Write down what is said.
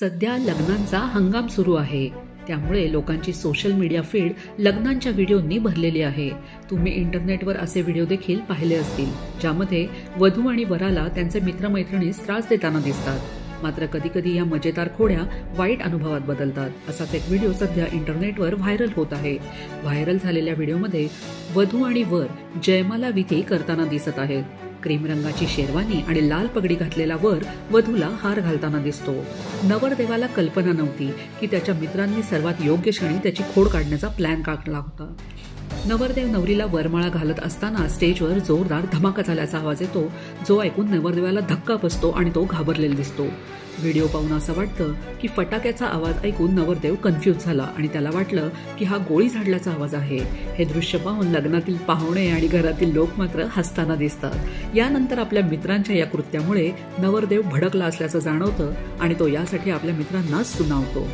सध्या लग्नांचा हंगाम सुरू आहे. त्यामुळे लोकांची सोशल मीडिया फीड लग्नांच्या व्हिडिओनी भरलेली आहे. तुम्ही इंटरनेटवर असे व्हिडिओ देखील पाहिले असतील ज्यामध्ये वधू आणि वराला त्यांचे मित्रमैत्रिणीस त्रास देताना दिसतात. मात्र कधी कधी या मजेदार खोड्या वाईट अनुभवात बदलतात. असाच एक व्हिडिओ सध्या इंटरनेटवर व्हायरल होत आहे. व्हायरल झालेल्या व्हिडिओमध्ये वधू आणि वर जयमाला विधी करताना दिसत आहेत. क्रीम रंगाची शेरवानी आणि लाल पगडी घातलेला वर वधूला हार घालताना दिसतो. नवरदेवाला कल्पना नव्हती की त्याच्या मित्रांनी सर्वात योग्य क्षणी त्याची खोड काढण्याचा प्लॅन काढला होता. नवरदेव नवरीला वरमाळा घालत असताना स्टेजवर जोरदार धमाका झाल्याचा आवाज येतो. जो ऐकून नवरदेवाला धक्का बसतो आणि तो घाबरलेला दिसतो. व्हिडिओ पाहून असं वाटतं की फटाक्याचा आवाज ऐकून नवरदेव कन्फ्यूज झाला आणि त्याला वाटलं की हा गोळी झाडल्याचा आवाज आहे. हे दृश्य पाहून लग्नातील पाहुणे आणि घरातील लोक मात्र हसताना दिसतात. यानंतर आपल्या मित्रांच्या या कृत्यामुळे नवरदेव भडकला असल्याचं जाणवतं आणि तो यासाठी आपल्या मित्रांनाच सुनावतो.